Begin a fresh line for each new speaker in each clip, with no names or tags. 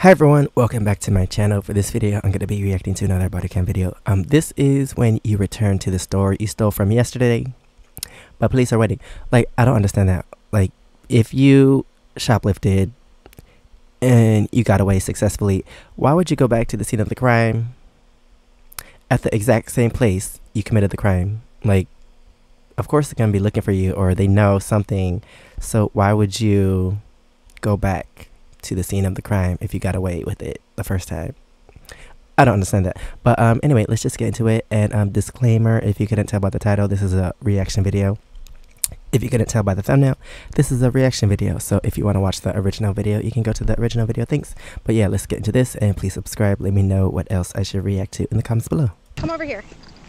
Hi everyone, welcome back to my channel. For this video, I'm going to be reacting to another bodycam video. Um, this is when you return to the store you stole from yesterday, but police are waiting. Like, I don't understand that. Like, if you shoplifted and you got away successfully, why would you go back to the scene of the crime at the exact same place you committed the crime? Like, of course they're going to be looking for you or they know something. So why would you go back? To the scene of the crime if you got away with it the first time. I don't understand that. But um, anyway, let's just get into it. And um, disclaimer if you couldn't tell by the title, this is a reaction video. If you couldn't tell by the thumbnail, this is a reaction video. So if you want to watch the original video, you can go to the original video. Thanks. But yeah, let's get into this. And please subscribe. Let me know what else I should react to in the comments below.
Come over here.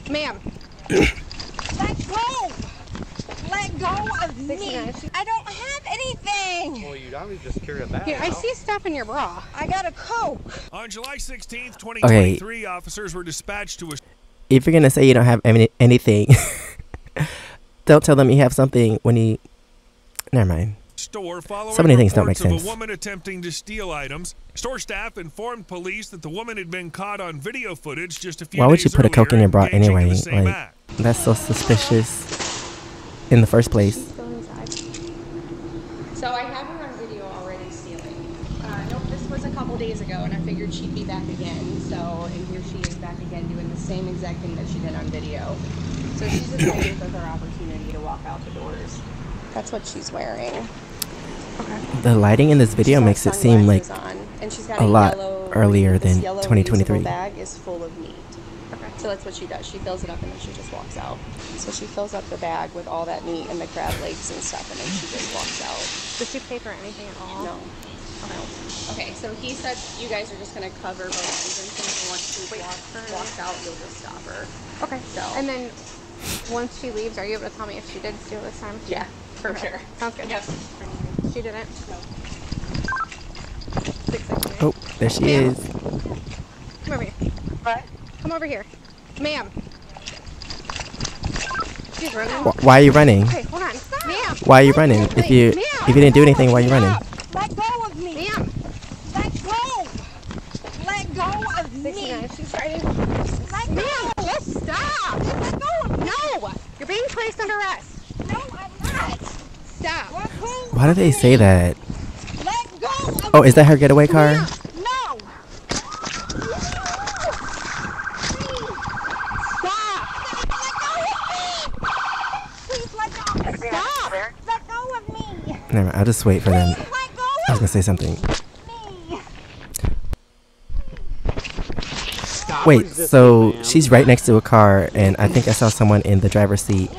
Ma'am.
Let's go! Let go of me! I don't have anything!
Well, you don't just carry a bag.
Here, I see stuff in your bra.
I got a Coke!
On July 16th, 2023, officers were dispatched to a
If you're going to say you don't have any, anything, don't tell them you have something when you. Never mind.
store following
So many things don't make
reports
sense.
of a woman attempting to steal items. Store staff informed police that the woman had been caught on video footage just a few
Why would you put a Coke in your bra anyway? Like- That's so suspicious in the first place.
So I have her on video already stealing. Uh, nope, this was a couple days ago, and I figured she'd be back again. So, and here she is back again doing the same exact thing that she did on video. So she's waiting for her opportunity to walk out the doors. That's what she's wearing.
The lighting in this video makes it seem like
on, and she's got
a lot earlier than
yellow
2023.
bag is full of meat. Okay. So that's what she does. She fills it up and then she just walks out. So she fills up the bag with all that meat and the crab legs and stuff, and then she just walks out.
Does she pay for anything at all?
No. No. Okay, so he said you guys are just gonna cover both entrances, and once she walks, walks out, you'll just stop her.
Okay.
So-
And then once she leaves, are you able to tell me if she did steal this time?
Yeah, for
Okay.
sure.
Sounds good.
Yep.
She didn't.
No.
Six, six, nine.
Oh, there she
Ma'am.
is.
Come over here.
What?
Come over here. Ma'am. She's running.
Wh- Why are you running?
Okay, hold on. Ma'am.
Why are you running? If you if you didn't do anything, why are you running?
Let go of me!
Ma'am.
Let go! Let go of me!
She's riding.
Let go!
Ma'am, just stop.
Let go of me!
No. You're being placed under arrest.
No, I'm not!
Stop.
Why do they say that?
Let go of
Oh, is that her getaway car?
Ma'am.
No!
Stop.
Let go of me! Please let go!
Stop.
Let go of me!
Never mind, I'll just wait for them. I was gonna say something. Wait, so she's right next to a car, and I think I saw someone in the driver's seat.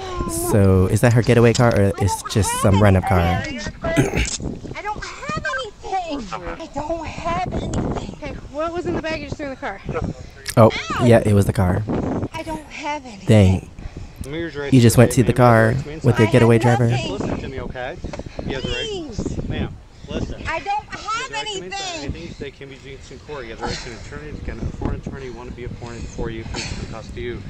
So is that her getaway car, or is it just some random car?
I don't have anything! I don't have anything!
Okay, what was in the bag you just threw in the car?
Oh, yeah, it was the car.
I don't have anything!
Dang,
The mirror's right
you just went to the car
You have the rights to
with your getaway driver.
Listen to me, okay? You have the right.
Please!
Ma'am, listen.
I don't have
The documents,
anything!
Anything you say can be used in court. You have the right to an attorney. Can a foreign attorney want to be appointed for you? Please come cost to you.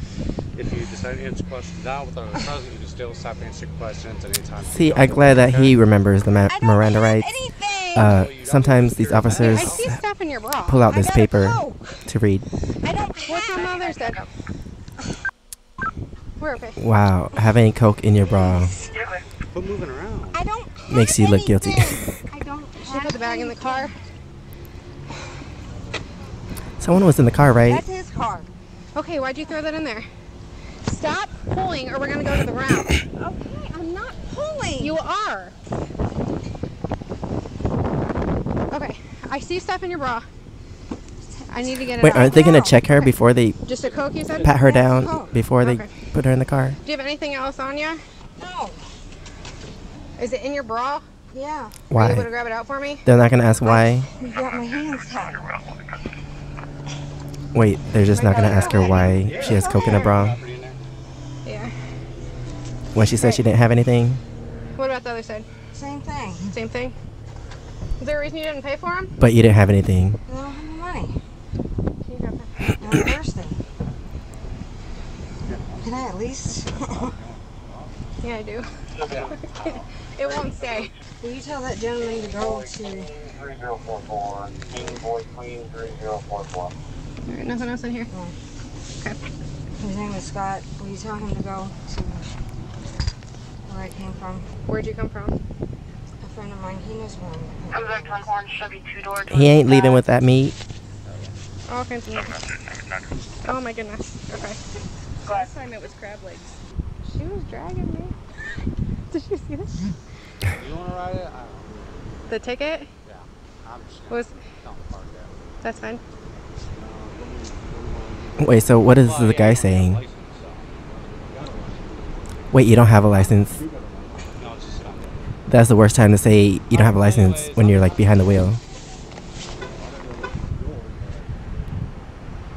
If you decide to answer questions now without a present, you can still stop answering questions at any time.
See, I'm glad that he remembers the Ma-
I don't
Miranda
have
rights.
anything!
Uh, sometimes these officers
I see stuff in your bra.
pull out this paper
Coke.
to read.
I don't
What's my
have
mother said? We're okay.
Wow, having coke in your bra
Quit moving around.
I don't
makes you look guilty.
anything. I don't
She put the bag in the car.
Someone was in the car, right?
That's his car.
Okay, why'd you throw that in there? Stop pulling or we're gonna go to the round.
Okay, I'm not pulling.
You are. Okay, I see stuff in your bra. I need to get it
Wait,
out.
aren't they gonna
No.
check her
Okay.
before they
Just a Coke, you said?
pat her
Yes,
down
Coke.
before they put her in the car?
Do you have anything else on you?
no.
Is it in your bra?
Yeah, Why?
Are you able to
Why?
grab it out for me?
They're not gonna ask why.
you got my hands tied.
Wait, they're just not gonna ask her why she has coke in her bra
Property in there.
Yeah.
when she said she didn't have anything.
What about the other side?
Same thing.
Same thing? Is there a reason you didn't pay for them?
But you didn't have anything.
I don't have money.
Can you grab that?
I'm thirsty. Can I at least?
Yeah, I do. it won't stay.
Will you tell that gentleman to go to
3044, King Boy
Alright, nothing else in here. Okay.
His name is Scott. Will you tell him to go to where I came from?
Where'd you come from?
A friend of mine, he knows where I'm
Comes back to Horn Chevy two door.
He ain't leaving with that meat.
All kinds of meat. Oh my goodness. Okay. Last time it was crab legs. She was dragging me. Did you see this?
You want to ride it? I
The ticket
Yeah. I'm just
was.
park.
That's fine.
Wait, so what is the guy saying? Wait, you don't have a license?
No, it's just not there.
That's the worst time to say you don't have a license when you're like behind the wheel.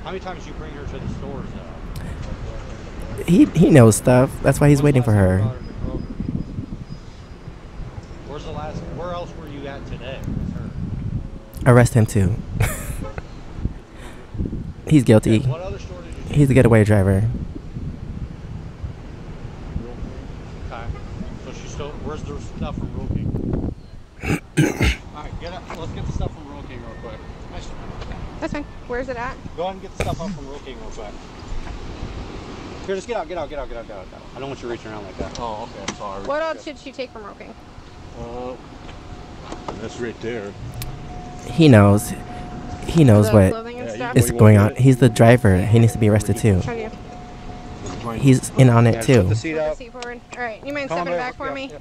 How many times do you bring her to the stores though?
He he knows stuff. That's why he's waiting for her.
Where's the last? Where else were you at today?
Arrest him too. he's guilty.
What other store did you?
He's a getaway driver.
Okay. So she still. Where's the stuff from Roe King? All right, get up. Let's get the stuff from Roe King real quick.
That's fine. Where's it at?
Go ahead and get the stuff up from Roe King real quick. Here, just get out, get out, get out, get out, get out. Get out. I don't want you reaching around like that.
Oh, okay, I'm sorry.
What else should she take from Roking?
Uh, that's right there.
He knows. He knows
the
what
clothing
Yeah,
is going on. He's the driver. He needs to be arrested too.
How do you?
He's in on it too.
the seat
Put the
up.
seat forward. All right. You mind stepping back for me?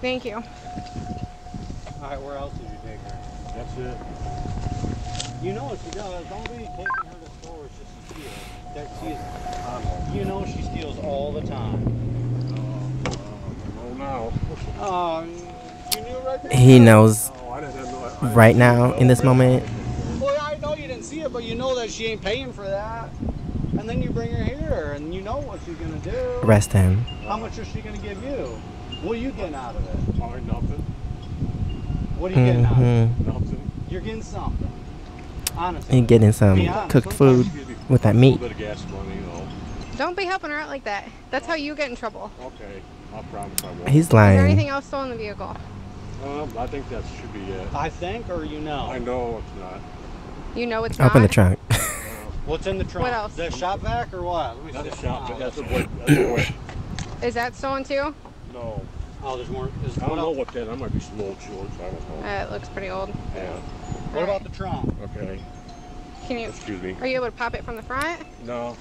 Thank you.
All right, where else did you take her?
That's it.
You know what she does. Don't be taking her to stores just to steal. That she is, um, you know she steals all the time.
Oh, no.
Um, you knew right there.
He knows
I didn't know. I-
right now in this moment.
Well, I know you didn't see it, but you know that she ain't paying for that. And then you bring her here, and you know what she's gonna do.
Arrest him.
How much is she gonna give you? What are you getting out of it?
Probably nothing.
What are you getting out of it?
hmm
Nothing.
You're getting something. Honestly.
And getting some
honest.
cooked
Sometimes
food with that meat.
bit of gas money, you know.
Don't be helping her out like that. That's how you get in trouble.
Okay, I promise I won't.
He's lying.
Is there anything else still in the vehicle?
Um, I think that should be it.
I think, or you know.
I know it's not.
You know it's not.
in the trunk.
What's in the trunk?
What else?
The shop vac or what? Let me
That's a
see.
shop. That's a what? That's a what?
Is that stolen too?
No.
Oh, there's more. There's,
I don't know
else?
what that. I might be slow shorts. I don't know.
Uh, it looks pretty old.
Yeah.
what about the trunk?
Okay.
Can you?
Excuse me.
Are you able to pop it from the front?
No.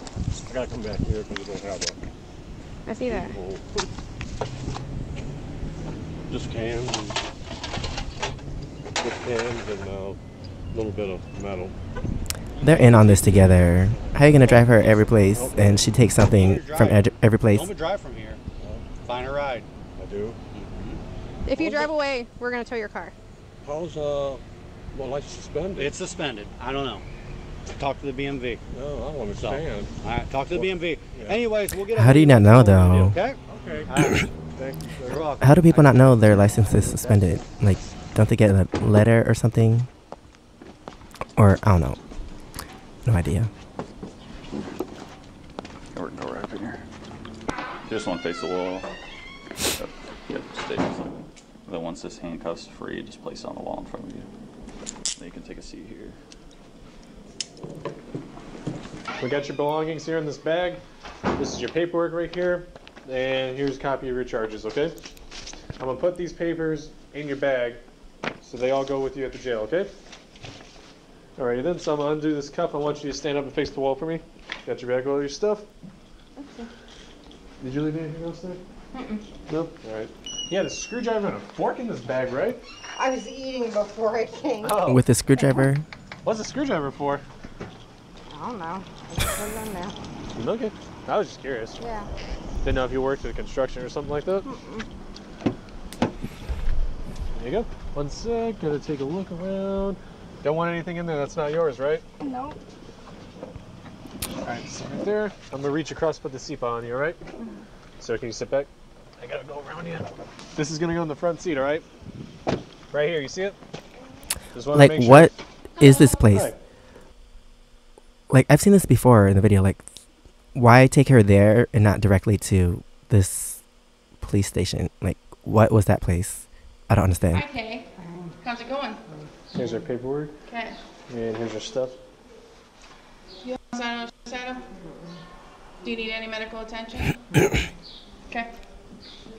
I gotta come back here because we don't have a.
I see that.
Just cans and just and a little bit of metal.
They're in on this together. How are you gonna drive her every place and she takes something from ed- every place?
Don't drive from here. Find a ride.
I do.
If you drive away, we're gonna tow your car.
How's uh, well, like suspended?
It's suspended. I don't know. Talk to the BMV.
no, I don't understand.
All right, talk to the BMV.
yeah.
Anyways, we'll get. a
How do you not know though?
Okay.
Okay.
All right.
Thank you.
You're
Sir.
welcome.
How do people not know their license is suspended? Like, don't they get a letter or something? Or I don't know. No idea.
Or door right here. Just want to face the wall. Yep, yep, stay it. Then once this handcuff's free, just place it on the wall in front of you. Then you can take a seat here.
We got your belongings here in this bag. This is your paperwork right here. And here's a copy of your charges, okay? I'm gonna put these papers in your bag so they all go with you at the jail, okay? All right, then, so I'm gonna undo this cuff. I want you to stand up and face the wall for me. Got your bag with all your stuff? Did you leave anything else there? No? Alright. Yeah, the screwdriver and a fork in this bag, right?
I was eating before I came.
Oh.
With a screwdriver,
What's the screwdriver for?
I don't know. I just put it.
Okay. I was just curious.
Yeah.
Didn't know if you worked at construction or something like that. There you go. One sec. Gotta take a look around. Don't want anything in there that's not yours, right?
Nope.
All right, so right there. I'm gonna reach across, put the seatbelt on you, all right? Mm-hmm. So can you sit back? I gotta go around you. This is gonna go in the front seat, all right? Right here. You see it? Just wanna
like,
make sure.
what is this place?
Right.
Like, I've seen this before in the video. Like, why take her there and not directly to this police station? Like, what was that place? I don't understand.
Kay. How's it going?
Here's our paperwork.
Okay.
And here's your stuff.
You have sign on shadow? Do you need any medical attention? okay.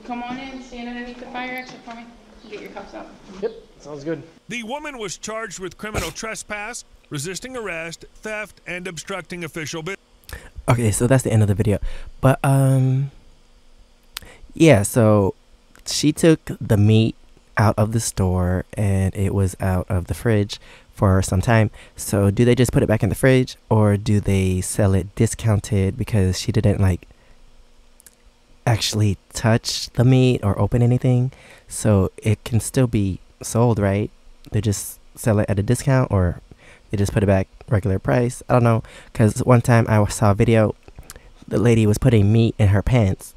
Come on in, stand underneath the fire exit for me. Get your cuffs up.
Yep, sounds good.
The woman was charged with criminal trespass, resisting arrest, theft, and obstructing official business.
Okay, so that's the end of the video. But um yeah, so she took the meat out of the store and it was out of the fridge for some time. So do they just put it back in the fridge or do they sell it discounted because she didn't like actually touch the meat or open anything? So it can still be sold, right? They just sell it at a discount or they just put it back regular price. I don't know cuz one time I saw a video the lady was putting meat in her pants.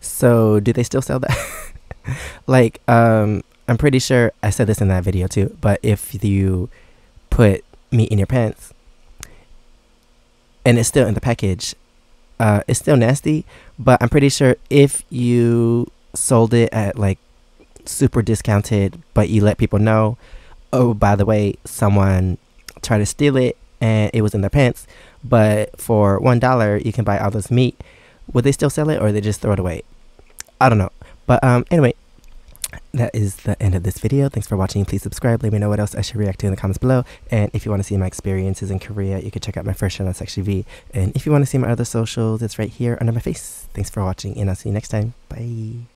So do they still sell that? like um I'm pretty sure I said this in that video too, but if you put meat in your pants and it's still in the package, uh, it's still nasty. But I'm pretty sure if you sold it at like super discounted, but you let people know, oh, by the way, someone tried to steal it and it was in their pants, but for one dollar you can buy all this meat, would they still sell it or they just throw it away? I don't know. But um, anyway, that is the end of this video. Thanks for watching. Please subscribe. Let me know what else I should react to in the comments below. And if you want to see my experiences in Korea, you can check out my first channel, Sekshi V. And if you want to see my other socials, it's right here under my face. Thanks for watching, and I'll see you next time. Bye.